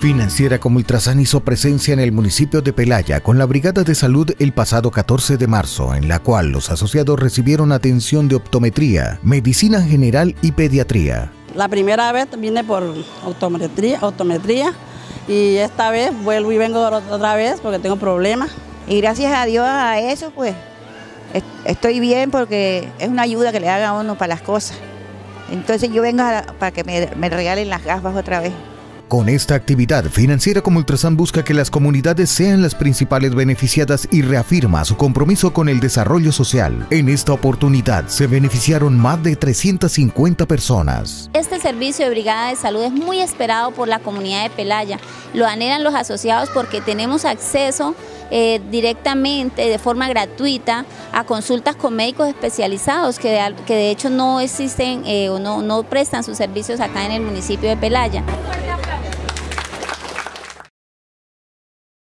Financiera como Ultrasan hizo presencia en el municipio de Pelaya con la Brigada de Salud el pasado 14 de marzo, en la cual los asociados recibieron atención de optometría, medicina general y pediatría. La primera vez vine por optometría, optometría y esta vez vuelvo y vengo otra vez porque tengo problemas. Y gracias a Dios a eso, pues estoy bien porque es una ayuda que le haga a uno para las cosas. Entonces yo vengo para que me, me regalen las gafas otra vez. Con esta actividad, Financiera como Ultrasan busca que las comunidades sean las principales beneficiadas y reafirma su compromiso con el desarrollo social. En esta oportunidad se beneficiaron más de 350 personas. Este servicio de Brigada de Salud es muy esperado por la comunidad de Pelaya. Lo anhelan los asociados porque tenemos acceso eh, directamente, de forma gratuita, a consultas con médicos especializados que de, que de hecho no existen eh, o no, no prestan sus servicios acá en el municipio de Pelaya.